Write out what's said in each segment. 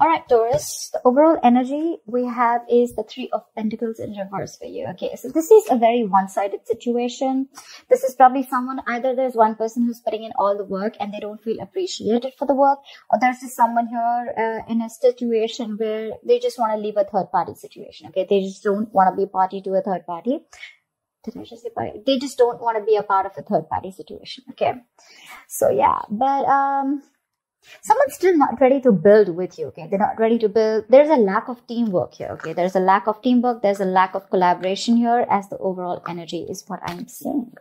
All right, Taurus, the overall energy we have is the Three of Pentacles in reverse for you. Okay, so this is a very one-sided situation. This is probably someone, either there's one person who's putting in all the work and they don't feel appreciated for the work, or there's just someone here uh, in a situation where they just want to leave a third-party situation. Okay, they just don't want to be party to a third party. Did I just say party? They just don't want to be a part of a third-party situation. Okay, so yeah, but um someone's still not ready to build with you okay? They're not ready to build. There's a lack of teamwork here okay? There's a lack of teamwork. There's a lack of collaboration here as the overall energy is what i'm seeing.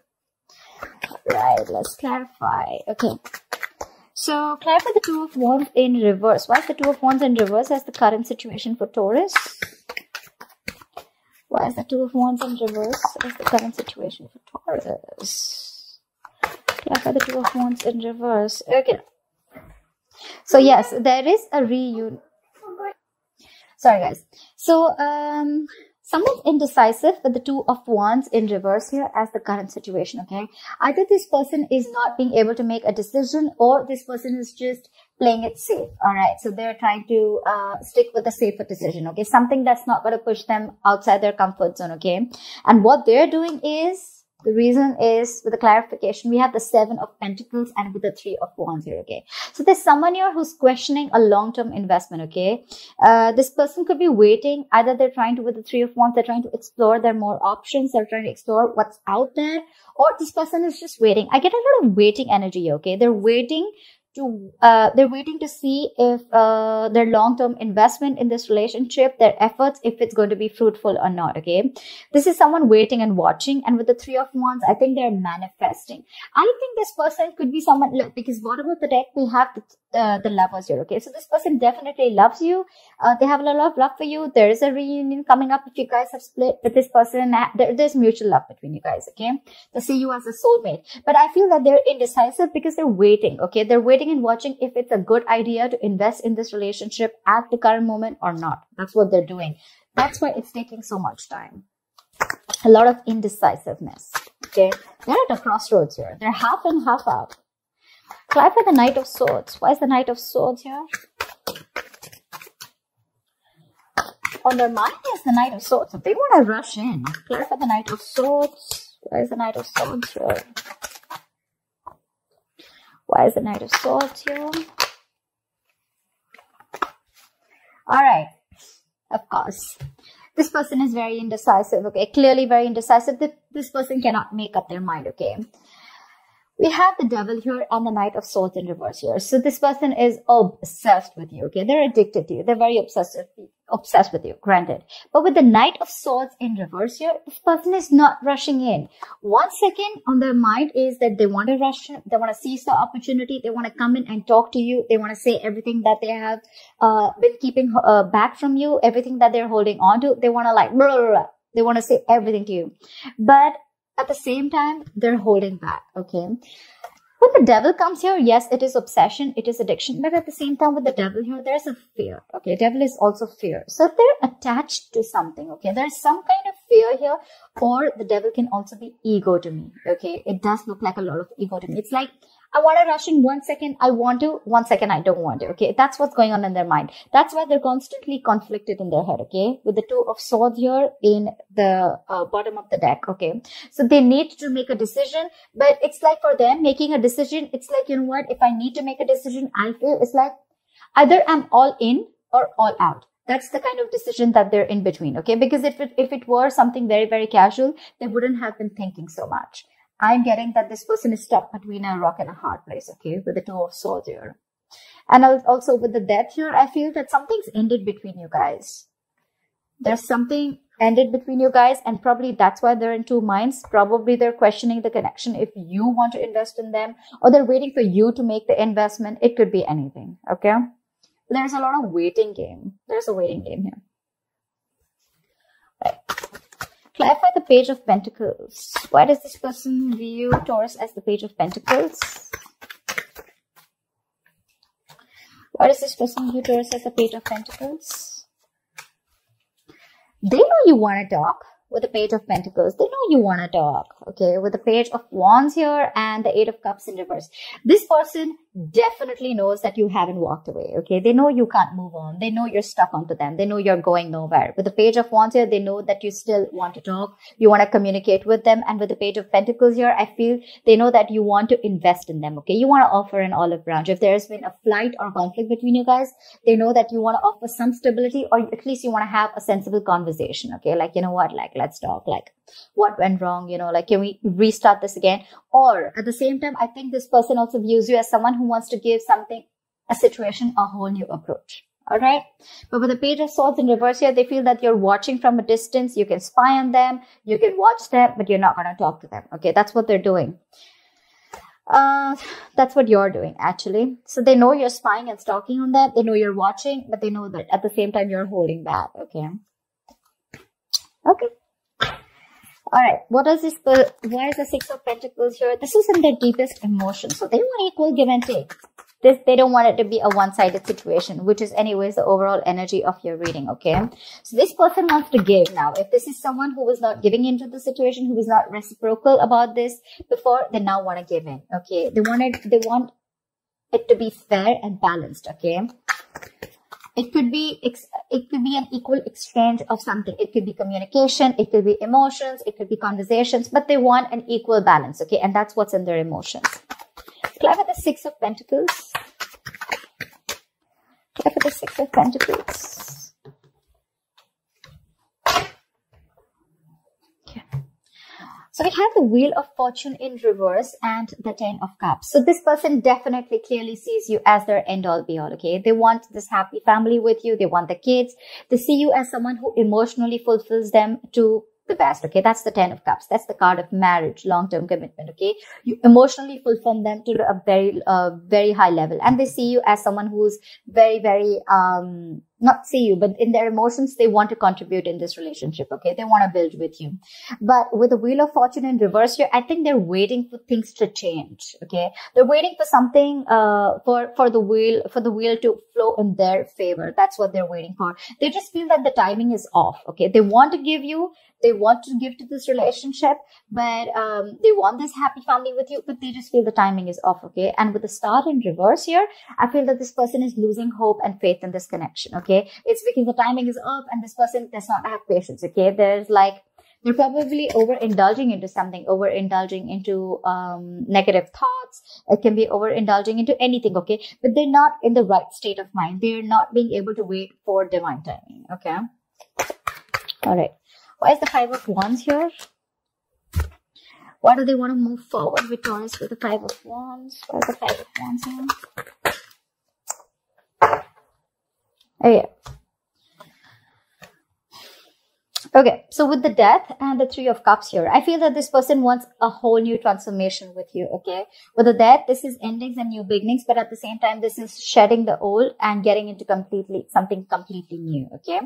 Right let's clarify. Okay. So clarify the two of wands in reverse. Why is the two of wands in reverse as the current situation for taurus? Why is the two of wands in reverse as the current situation for taurus? Clarify the two of wands in reverse. Okay so yes, there is a reunion. Sorry guys. So um someone's indecisive with the two of wands in reverse here as the current situation okay either this person is not being able to make a decision or this person is just playing it safe all right so they're trying to uh, stick with a safer decision okay something that's not going to push them outside their comfort zone okay and what they're doing is the reason is with the clarification, we have the seven of pentacles and with the three of wands here. Okay. So there's someone here who's questioning a long-term investment. Okay. Uh, this person could be waiting. Either they're trying to, with the three of wands, they're trying to explore their more options. They're trying to explore what's out there or this person is just waiting. I get a lot of waiting energy. Okay. They're waiting to uh, they're waiting to see if uh, their long-term investment in this relationship their efforts if it's going to be fruitful or not okay? This is someone waiting and watching and with the three of wands i think they're manifesting. I think this person could be someone look because what about the deck we have? The, uh, the lovers here okay so this person definitely loves you uh, they have a lot of love for you there is a reunion coming up if you guys have split with this person there, there's mutual love between you guys okay they see you as a soulmate but i feel that they're indecisive because they're waiting okay they're waiting and watching if it's a good idea to invest in this relationship at the current moment or not. That's what they're doing. That's why it's taking so much time. A lot of indecisiveness. Okay. They're at a crossroads here. They're half in, half out. Clarify the Knight of Swords. Why is the Knight of Swords here? On their mind is the Knight of Swords. If they want to rush in, clarify the Knight of Swords. Why is the Knight of Swords here? Why is the Knight of Swords here? Alright, of course. This person is very indecisive, okay? Clearly very indecisive. This person cannot make up their mind, okay? We have the devil here and the knight of swords in reverse here. So this person is obsessed with you. Okay. They're addicted to you. They're very obsessed, obsessed with you. Granted. But with the knight of swords in reverse here, this person is not rushing in. One second on their mind is that they want to rush. They want to seize the opportunity. They want to come in and talk to you. They want to say everything that they have, uh, been keeping, uh, back from you. Everything that they're holding on to. They want to like, blah, blah, blah. They want to say everything to you. But at the same time they're holding back okay? When the devil comes here yes it is obsession it is addiction but at the same time with the devil here there's a fear okay? Devil is also fear. So they're attached to something okay? There's some kind of fear here or the devil can also be ego to me okay? It does look like a lot of ego to me. It's like I want to rush in one second. I want to, one second, I don't want to. Okay. That's what's going on in their mind. That's why they're constantly conflicted in their head. Okay. With the two of swords here in the uh, bottom of the deck. Okay. So they need to make a decision, but it's like for them making a decision. It's like, you know what? If I need to make a decision, I feel it's like either I'm all in or all out that's the kind of decision that they're in between okay because if it if it were something very very casual they wouldn't have been thinking so much I'm getting that this person is stuck between a rock and a hard place, okay, with the two of swords here. And also with the death here, I feel that something's ended between you guys. There's something ended between you guys and probably that's why they're in two minds. Probably they're questioning the connection if you want to invest in them or they're waiting for you to make the investment. It could be anything, okay? There's a lot of waiting game. There's a waiting game here. Right. Clarify the Page of Pentacles. Why does this person view Taurus as the Page of Pentacles? Why does this person view Taurus as the Page of Pentacles? They know you want to talk with the Page of Pentacles. They know you want to talk, okay? With the Page of Wands here and the Eight of Cups in reverse. This person definitely knows that you haven't walked away. Okay. They know you can't move on. They know you're stuck onto them. They know you're going nowhere. With the page of wands here, they know that you still want to talk. You want to communicate with them. And with the page of pentacles here, I feel they know that you want to invest in them. Okay. You want to offer an olive branch. If there's been a flight or conflict between you guys, they know that you want to offer some stability or at least you want to have a sensible conversation. Okay. Like, you know what? Like, let's talk. Like, what went wrong? You know, like, can we restart this again? Or at the same time, I think this person also views you as someone who wants to give something, a situation, a whole new approach. All right. But with the page of swords in reverse here, they feel that you're watching from a distance. You can spy on them. You can watch them, but you're not going to talk to them. Okay. That's what they're doing. Uh, that's what you're doing actually. So they know you're spying and stalking on them. They know you're watching, but they know that at the same time you're holding back. Okay. Okay. All right. What is this? Why is the Six of Pentacles here? This is in their deepest emotion. So they want equal give and take. This, they don't want it to be a one-sided situation, which is anyways the overall energy of your reading, okay? So this person wants to give now. If this is someone who was not giving into the situation, who was not reciprocal about this before, they now want to give in, okay? They wanted, they want it to be fair and balanced, okay? It could be it could be an equal exchange of something. It could be communication, it could be emotions, it could be conversations, but they want an equal balance, okay? And that's what's in their emotions. Clap at the Six of Pentacles. Clap the Six of Pentacles. So we have the Wheel of Fortune in reverse and the Ten of Cups. So this person definitely clearly sees you as their end all be all, okay? They want this happy family with you. They want the kids. They see you as someone who emotionally fulfills them to the best. Okay. That's the 10 of cups. That's the card of marriage, long-term commitment. Okay. You emotionally fulfill them to a very, uh, very high level and they see you as someone who's very, very, um, not see you, but in their emotions, they want to contribute in this relationship. Okay. They want to build with you. But with the wheel of fortune in reverse here, I think they're waiting for things to change. Okay. They're waiting for something, uh, for, for the wheel, for the wheel to flow in their favor. That's what they're waiting for. They just feel that the timing is off. Okay. They want to give you, they want to give to this relationship, but, um, they want this happy family with you, but they just feel the timing is off. Okay. And with the star in reverse here, I feel that this person is losing hope and faith in this connection. Okay okay? It's because the timing is up and this person does not have patience okay? There's like they're probably overindulging into something overindulging into um, negative thoughts. It can be overindulging into anything okay? But they're not in the right state of mind. They're not being able to wait for divine timing okay? All right why is the five of wands here? Why do they want to move forward with Taurus with the five of wands? Why is the five of wands here Yeah. Okay, so with the death and the three of cups here, I feel that this person wants a whole new transformation with you, okay? With the death, this is endings and new beginnings, but at the same time, this is shedding the old and getting into completely, something completely new, okay?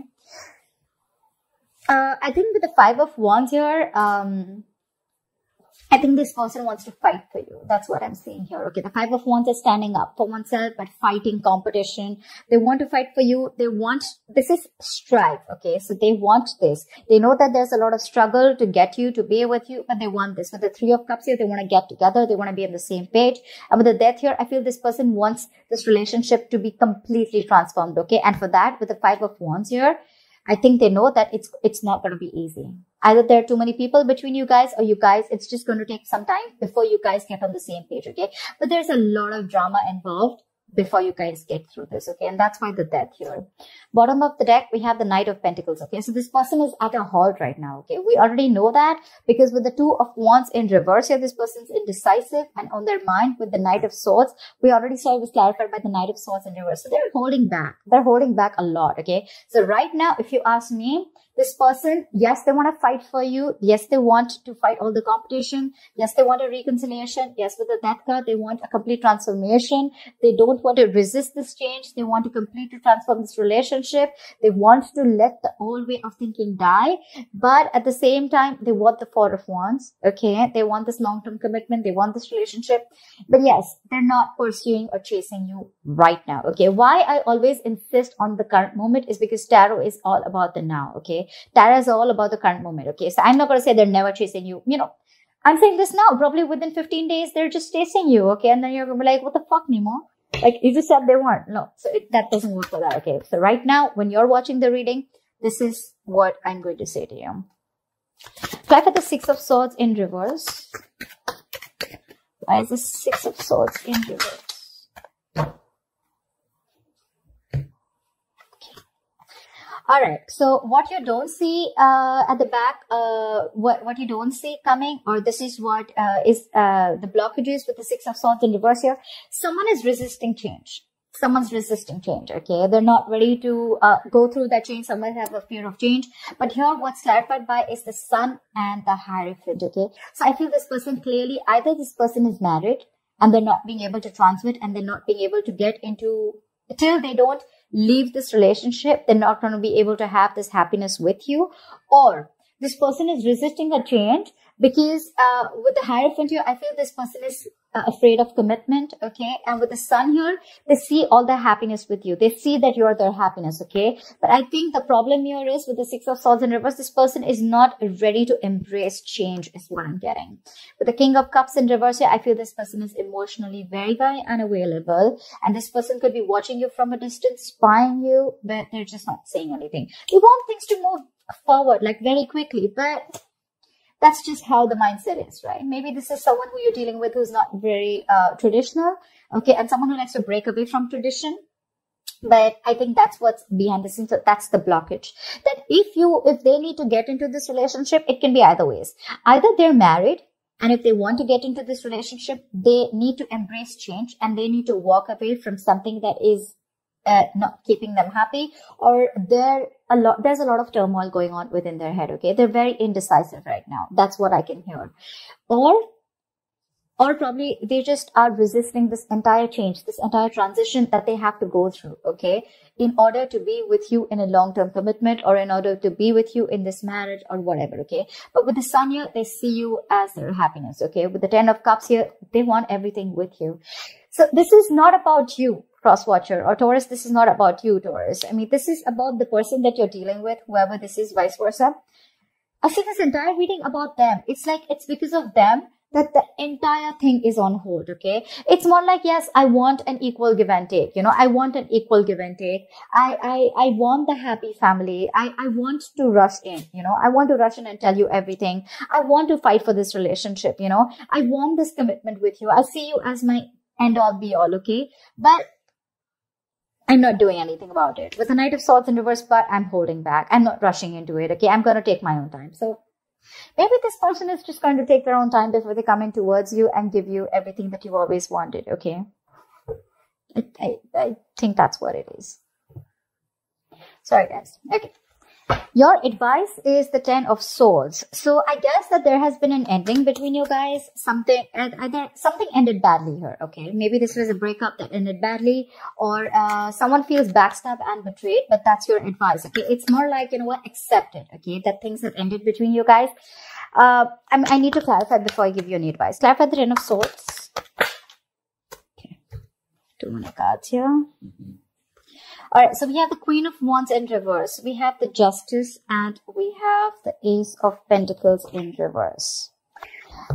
Uh, I think with the five of wands here, um, I think this person wants to fight for you. That's what I'm saying here. Okay. The five of wands is standing up for oneself, but fighting competition. They want to fight for you. They want, this is strife. Okay. So they want this. They know that there's a lot of struggle to get you to be with you, but they want this. With the three of cups here, they want to get together. They want to be on the same page. And with the death here, I feel this person wants this relationship to be completely transformed. Okay. And for that, with the five of wands here, I think they know that it's, it's not going to be easy. Either there are too many people between you guys or you guys, it's just going to take some time before you guys get on the same page. Okay. But there's a lot of drama involved before you guys get through this. Okay. And that's why the death here. Bottom of the deck, we have the Knight of Pentacles. Okay. So this person is at a halt right now. Okay. We already know that because with the Two of Wands in reverse here, this person's indecisive and on their mind with the Knight of Swords. We already saw it was clarified by the Knight of Swords in reverse. So they're holding back. They're holding back a lot. Okay. So right now, if you ask me, this person, yes, they want to fight for you. Yes, they want to fight all the competition. Yes, they want a reconciliation. Yes, with the death card, they want a complete transformation. They don't want to resist this change. They want to completely transform this relationship. They want to let the old way of thinking die. But at the same time, they want the four of wands. Okay. They want this long-term commitment. They want this relationship. But yes, they're not pursuing or chasing you right now. Okay. Why I always insist on the current moment is because tarot is all about the now. Okay. Tarot is all about the current moment. Okay. So I'm not going to say they're never chasing you. You know, I'm saying this now. Probably within 15 days, they're just chasing you, okay? And then you're gonna be like, what the fuck, Nemo? Like, you just said they weren't. No. So it, that doesn't work for that, okay? So right now, when you're watching the reading, this is what I'm going to say to you. Try for the Six of Swords in reverse. Why is the Six of Swords in reverse? All right. So what you don't see uh, at the back, uh, what what you don't see coming, or this is what uh, is uh, the blockages with the Six of Swords in reverse here. Someone is resisting change. Someone's resisting change. Okay, they're not ready to uh, go through that change. Someone have a fear of change. But here, what's clarified by is the Sun and the Hierophant. Okay, so I feel this person clearly either this person is married and they're not being able to transmit and they're not being able to get into till they don't leave this relationship, they're not going to be able to have this happiness with you. Or this person is resisting a change because uh, with the Hierophant here, I feel this person is uh, afraid of commitment, okay? And with the sun here, they see all the happiness with you. They see that you're their happiness, okay? But I think the problem here is with the Six of Swords in reverse, this person is not ready to embrace change is what I'm getting. With the King of Cups in reverse here, I feel this person is emotionally very, very unavailable. And this person could be watching you from a distance, spying you, but they're just not saying anything. They want things to move forward, like very quickly, but that's just how the mindset is, right? Maybe this is someone who you're dealing with who's not very uh, traditional, okay, and someone who likes to break away from tradition. But I think that's what's behind the scenes. So that's the blockage. That if you, if they need to get into this relationship, it can be either ways. Either they're married and if they want to get into this relationship, they need to embrace change and they need to walk away from something that is not keeping them happy or there a lot there's a lot of turmoil going on within their head okay? They're very indecisive right now. That's what i can hear. Or or probably they just are resisting this entire change this entire transition that they have to go through okay? In order to be with you in a long-term commitment or in order to be with you in this marriage or whatever okay? But with the sun here they see you as their happiness okay? With the ten of cups here they want everything with you. So this is not about you cross watcher or Taurus, this is not about you, Taurus. I mean, this is about the person that you're dealing with, whoever this is, vice versa. I see this entire reading about them. It's like it's because of them that the entire thing is on hold. Okay. It's more like, yes, I want an equal give and take. You know, I want an equal give and take. I, I, I want the happy family. I, I want to rush in, you know, I want to rush in and tell you everything. I want to fight for this relationship. You know, I want this commitment with you. I see you as my end all be all. Okay. But I'm not doing anything about it. With the Knight of Swords in reverse, but I'm holding back. I'm not rushing into it. Okay, I'm going to take my own time. So maybe this person is just going to take their own time before they come in towards you and give you everything that you've always wanted. Okay, I, I, I think that's what it is. Sorry, guys. Okay. Your advice is the Ten of Swords. So I guess that there has been an ending between you guys. Something, either something ended badly here. Okay, maybe this was a breakup that ended badly, or uh, someone feels backstabbed and betrayed. But that's your advice. Okay, it's more like you know what, accept it. Okay, that things have ended between you guys. Uh, I, I need to clarify before I give you any advice. Clarify the Ten of Swords. Okay, two more cards here. Mm -hmm. All right, so we have the Queen of Wands in reverse. We have the Justice and we have the Ace of Pentacles in reverse.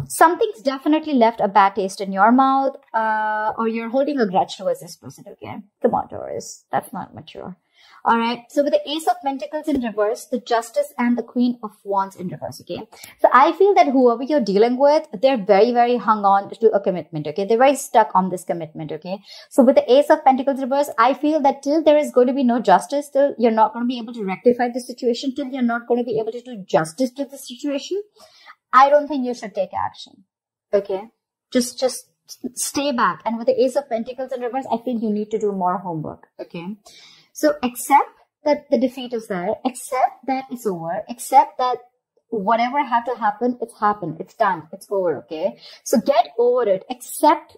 Something's definitely left a bad taste in your mouth uh, or you're holding a grudge towards this person again. Come on, Taurus. That's not mature. All right. So with the Ace of Pentacles in reverse, the Justice and the Queen of Wands in reverse. Okay. So I feel that whoever you're dealing with, they're very, very hung on to a commitment. Okay. They're very stuck on this commitment. Okay. So with the Ace of Pentacles reverse, I feel that till there is going to be no justice, till you're not going to be able to rectify the situation, till you're not going to be able to do justice to the situation, I don't think you should take action. Okay. Just, just stay back. And with the Ace of Pentacles in reverse, I feel you need to do more homework. Okay. So accept that the defeat is there, accept that it's over, accept that whatever had to happen, it's happened, it's done, it's over, okay? So get over it, accept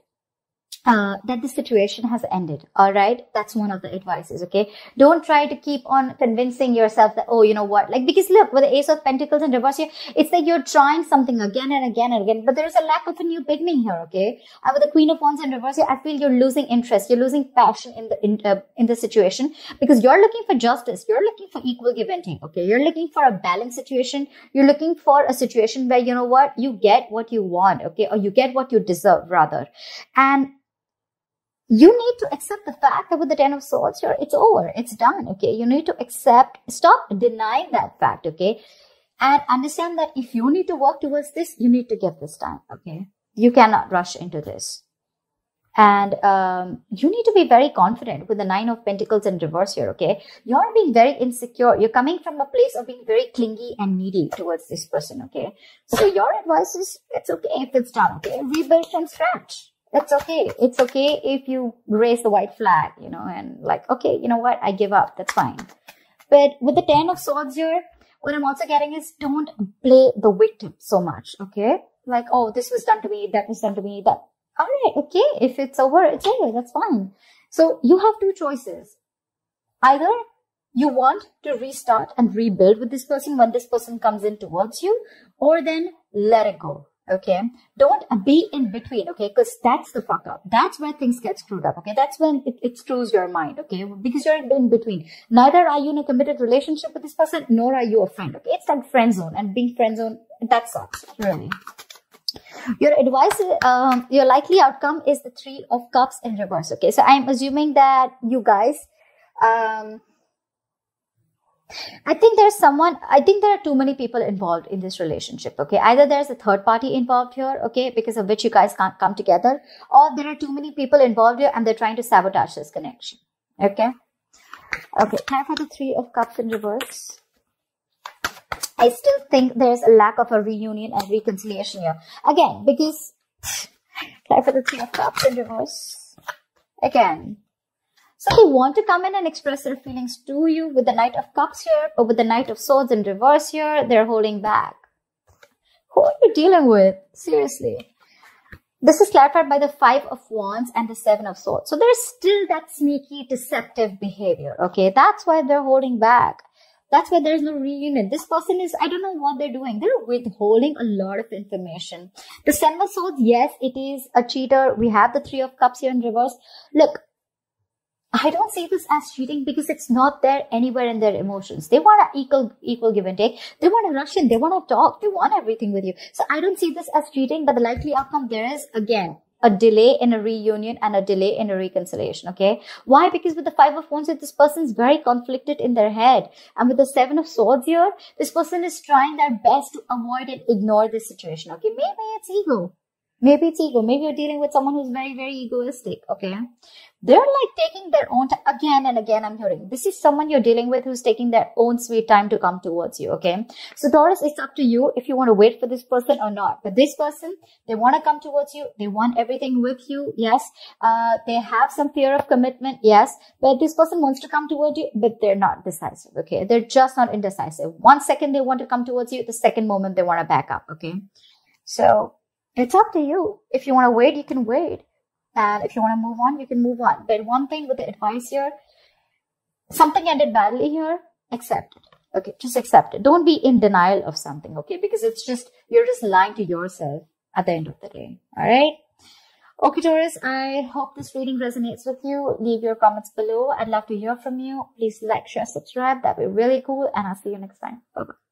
uh, that the situation has ended. All right. That's one of the advices. Okay. Don't try to keep on convincing yourself that, oh, you know what? Like, because look, with the ace of pentacles in reverse here, it's like you're trying something again and again and again, but there's a lack of a new beginning here. Okay. And with the queen of wands in reverse here, I feel you're losing interest. You're losing passion in the, in, uh, in the situation because you're looking for justice. You're looking for equal give and take. Okay. You're looking for a balanced situation. You're looking for a situation where, you know what? You get what you want. Okay. Or you get what you deserve rather. And you need to accept the fact that with the ten of swords here it's over. It's done okay? You need to accept stop denying that fact okay? And understand that if you need to work towards this you need to give this time okay? You cannot rush into this. And um, you need to be very confident with the nine of pentacles in reverse here okay? You're being very insecure. You're coming from a place of being very clingy and needy towards this person okay? So your advice is it's okay if it's done okay? Rebuild from scratch it's okay. It's okay if you raise the white flag, you know, and like, okay, you know what? I give up. That's fine. But with the 10 of swords here, what I'm also getting is don't play the victim so much. Okay. Like, oh, this was done to me. That was done to me. That, all right. Okay. If it's over, it's over. That's fine. So you have two choices. Either you want to restart and rebuild with this person when this person comes in towards you, or then let it go okay? Don't be in between okay? Because that's the fuck up. That's where things get screwed up okay? That's when it, it screws your mind okay? Because you're in between. Neither are you in a committed relationship with this person nor are you a friend okay? It's like friend zone and being friend zone that sucks really. Your advice um, your likely outcome is the three of cups in reverse okay? So i'm assuming that you guys um I think there's someone, I think there are too many people involved in this relationship. Okay. Either there's a third party involved here. Okay. Because of which you guys can't come together or there are too many people involved here and they're trying to sabotage this connection. Okay. Okay. Time for the three of cups in reverse. I still think there's a lack of a reunion and reconciliation here. Again, because time for the three of cups in reverse. Again, so they want to come in and express their feelings to you with the Knight of Cups here, or with the Knight of Swords in reverse here, they're holding back. Who are you dealing with? Seriously. This is clarified by the Five of Wands and the Seven of Swords. So there's still that sneaky, deceptive behavior. Okay, that's why they're holding back. That's why there's no reunion. This person is, I don't know what they're doing. They're withholding a lot of information. The Seven of Swords, yes, it is a cheater. We have the Three of Cups here in reverse. Look, I don't see this as cheating because it's not there anywhere in their emotions. They want an equal, equal give and take. They want to rush in. They want to talk. They want everything with you. So I don't see this as cheating, but the likely outcome there is again, a delay in a reunion and a delay in a reconciliation. Okay. Why? Because with the five of wands, this person is very conflicted in their head. And with the seven of swords here, this person is trying their best to avoid and ignore this situation. Okay. Maybe it's ego. Maybe it's ego. Maybe you're dealing with someone who's very, very egoistic. Okay. They're like taking their own time again and again. I'm hearing this is someone you're dealing with who's taking their own sweet time to come towards you. Okay. So Taurus, it's up to you if you want to wait for this person or not. But this person, they want to come towards you. They want everything with you. Yes. Uh, they have some fear of commitment. Yes. But this person wants to come towards you, but they're not decisive. Okay. They're just not indecisive. One second they want to come towards you. The second moment they want to back up. Okay. So it's up to you. If you want to wait, you can wait. And if you want to move on, you can move on. But one thing with the advice here, something ended badly here, accept it. Okay, just accept it. Don't be in denial of something, okay? Because it's just, you're just lying to yourself at the end of the day. All right? Okay, Taurus, I hope this reading resonates with you. Leave your comments below. I'd love to hear from you. Please like, share, subscribe. That'd be really cool. And I'll see you next time. Bye-bye.